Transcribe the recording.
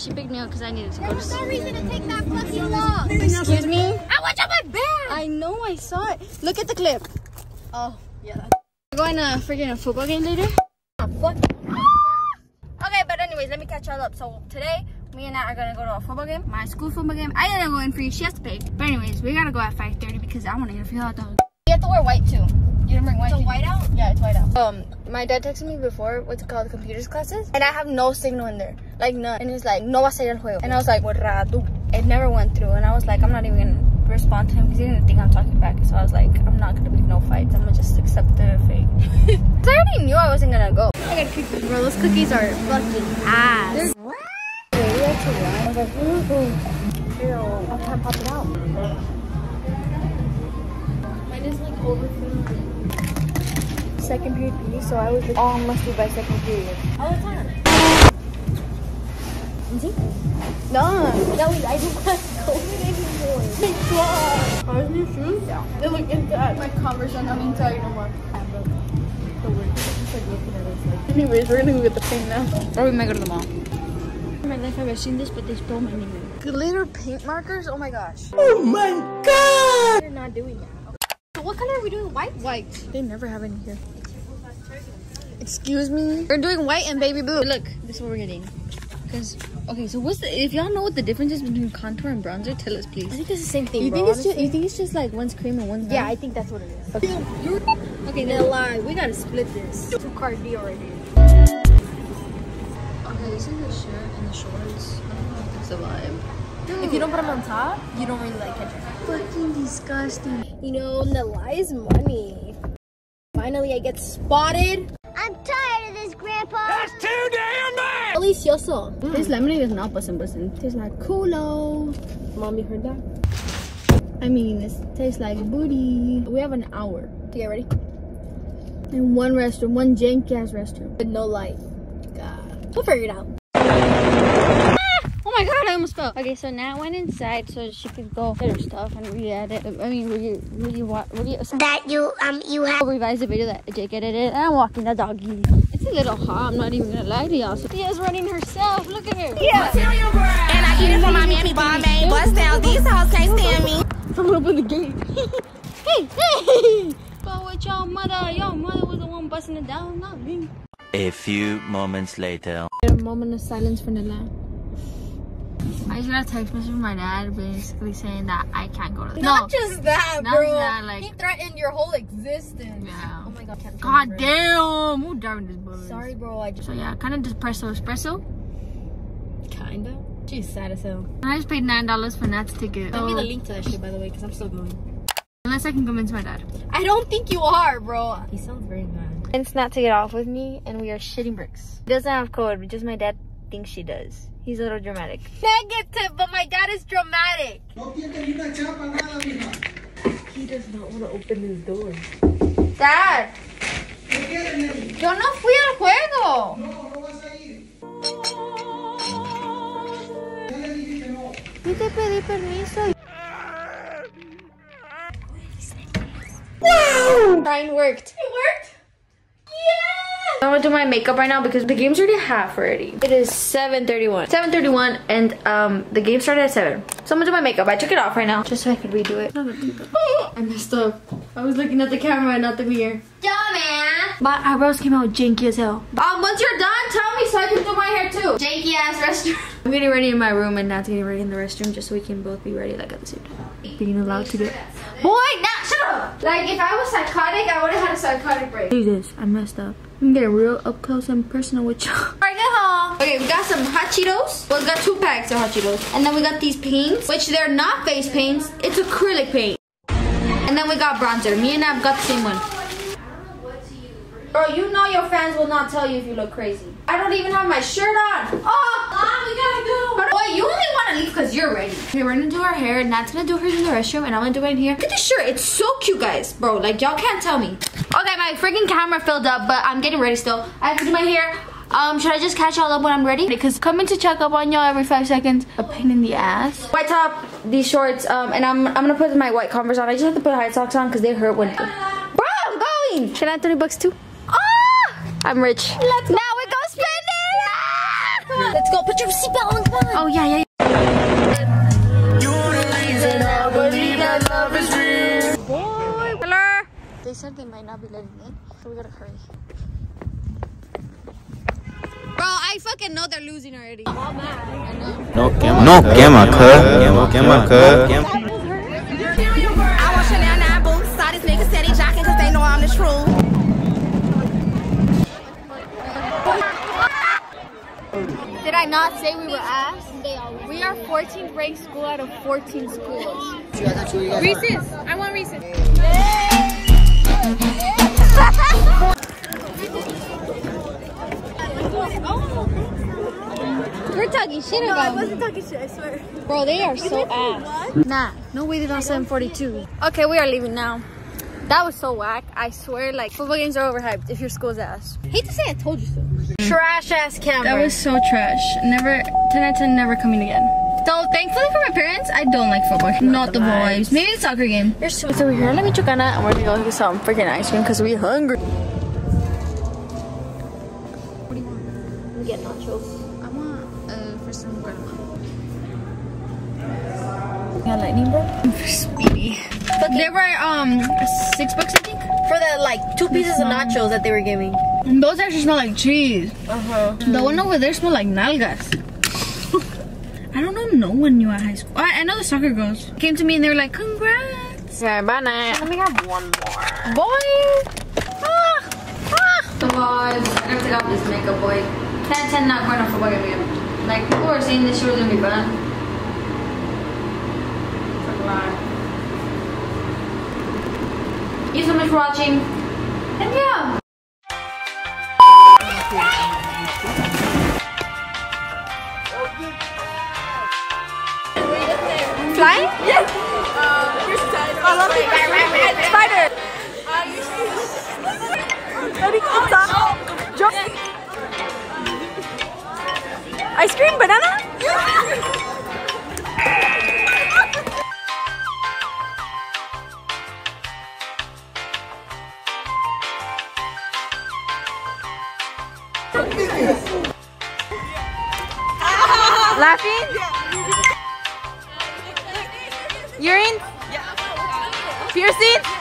she picked me up because I needed to go to was no reason to take that fucking long. Excuse me? I watch on my bag. I know I saw it. Look at the clip. Oh, yeah. We're going to freaking a football game later. Fuck. Okay, but anyways, let me catch y'all up. So today, me and I are gonna go to a football game, my school football game. I didn't go in free, she has to pay. But anyways, we gotta go at 5.30 because I wanna get a free hot dog. You have to wear white too. You didn't bring white. It's a whiteout? Yeah, it's white out. Um, my dad texted me before what to call the computers classes, and I have no signal in there, like none. And he's like, no va a salir el juego. And I was like, what ratu? It never went through, and I was like, I'm not even gonna respond to him because he didn't think I'm talking back. So I was like, I'm not gonna make no fights. I'm gonna just accept the fate. Cause I already knew I wasn't gonna go. I got cookies, bro. Those cookies are fucking ass. What? Ready to run? I was like, ooh, Ew, I can't pop it out. Mine is like overflowing. Second period PE, so I was like, oh, all must be by second period. All the time. Done. No, I don't want to go anymore. Are these shoes? Yeah. They look inside. My Converse are not inside no more. Anyways, we're gonna go get the paint now. Or we might go to the mall. In my life I've ever seen this, but they stole my name. Glitter paint markers? Oh my gosh. Oh You're not doing that. So what color are we doing? White? White. They never have any here. Excuse me? We're doing white and baby blue. Look, this is what we're getting. Because, okay, so what's the, if y'all know what the difference is between contour and bronzer, tell us please. I think it's the same thing, You bro, think it's just, you think it's just like one's cream and one's Yeah? I think that's what it is. Okay. Okay, No then. lie, we gotta split this. Two card deal right here. Okay, this is the shirt and the shorts. I don't know if that's the vibe. If you don't put them on top, you don't really like ketchup. Fucking disgusting. You know, the lie is money. Finally, I get spotted. I'm tired of this, Grandpa. That's too damn bad. Delicioso. This lemonade is not bussin' bussin'. Tastes like culo. Mommy heard that? I mean, it tastes like booty. We have an hour. To get ready? In one restroom, one janky ass restroom. With no light. God. We'll figure it out. My god, I almost fell. Okay, so Nat went inside so she could go get her stuff and re-edit. I mean, re re what re That you um you have revise the video that Jake edited. And I'm walking the doggy. It's a little hot. I'm not even gonna lie to y'all. Sophia's running herself. Look at her. Yeah. And I get it from my Miami Bombay. Bust down, these hoes can't stand me. Someone open the gate. hey, hey! Go with your mother. Your mother was the one busting it down, not me. A few moments later. A moment of silence for Nila. I just got a text message from my dad basically saying that I can't go to the Not just that, Not bro. that, like- he threatened your whole existence. Yeah. Oh my god. Can't God bro. damn! Who driving this bus? Sorry, bro. I just. So yeah, kind of espresso espresso. Kinda. She's sad as hell. And I just paid nine dollars for Nat's ticket. Send me the So, link to that shit, by the way, because I'm still going. unless I can convince my dad. I don't think you are, bro. He sounds very mad. Convince Nat to get off with me, and we are shitting bricks. He doesn't have code, but just my dad thinks she does. He's a little dramatic. Negative, but my dad is dramatic. He does not want to open this door. Dad. Yo no fui al juego. Y te pedí permiso. Mine worked. It worked? I'm gonna do my makeup right now because the game's already half already. It is 7.31. 7.31 and um the game started at 7. So I'm gonna do my makeup. I took it off right now just so I could redo it. I messed up. I was looking at the camera and not the mirror. Dumbass. My eyebrows came out janky as hell. Um, once you're done, tell me so I can do my hair too. Janky ass restaurant. I'm getting ready in my room and Nat's getting ready in the restroom just so we can both be ready like at the same time. Being allowed to do it. Boy, Nat, shut up! Like if I was psychotic, I would have had a psychotic break. Do this. I messed up. I'm getting real up close and personal with y'all. Alright, get home. Okay, we got some hot Cheetos. Well, we got two packs of hot Cheetos. And then we got these paints, which they're not face paints. It's acrylic paint. And then we got bronzer. Me and Nat got the same one. Bro, you know your fans will not tell you if you look crazy. I don't even have my shirt on. Oh, mom, we gotta go. Boy, you only want to leave because you're ready. Okay, we're gonna do our hair. Nat's gonna do hers in the restroom, and I'm gonna do it in here. Look at this shirt. It's so cute, guys. Bro, like y'all can't tell me. Okay, my freaking camera filled up, but I'm getting ready still. I have to do my hair. Um, should I just catch y'all up when I'm ready? Because coming to check up on y'all every five seconds, a pain in the ass. White top, these shorts, um, and I'm I'm gonna put my white Converse on. I just have to put high socks on because they hurt when. Bro, I'm going. Can I have 30 bucks too? Ah! I'm rich. Let's now we go spending. Ah! Let's go. Put your seatbelt on. Come on. Oh yeah, yeah. Hello. They said they might not be letting in, so we gotta hurry. Bro, I fucking know they're losing already. No camera. No camera, cuz. No camera, cuz. I not say we were ass? We are 14th ranked school out of 14 schools. Reese's. I want Reese's. We're talking shit about I wasn't talking shit, I swear. Bro, they are so ass. Nah, no way they're not 742. Okay, we are leaving now. That was so whack. I swear, like, football games are overhyped if your school's ass. hate to say I told you so. Trash ass camera. That was so trash. Never, 10 out of 10, never coming again. So, thankfully for my parents, I don't like football. Not, the boys. Maybe the soccer game. You're so, so we're here at La Michoacana and we're gonna go get some freaking ice cream because we're hungry. What do you want? We get nachos. I want uh, for some grandma. Got lightning bro? For Speedy. But they were um six bucks I think. For the like two pieces of nachos that they were giving. And those actually smell like cheese. Uh-huh. The one over there smell like nalgas. I don't know no one knew at high school. I, I know the soccer girls came to me and they were like, "Congrats!" Yeah, bye night. Let me have one more. Boy. Ah, ah. So guys, I gotta take off this makeup, boy. 10 10 not going off for again. Like people were saying this year was gonna be bad. Fuck a lie. You so much for watching. And yeah. Flying? Yes. I love it. Spider. Ice cream, banana? Laughing? Urine? Piercing?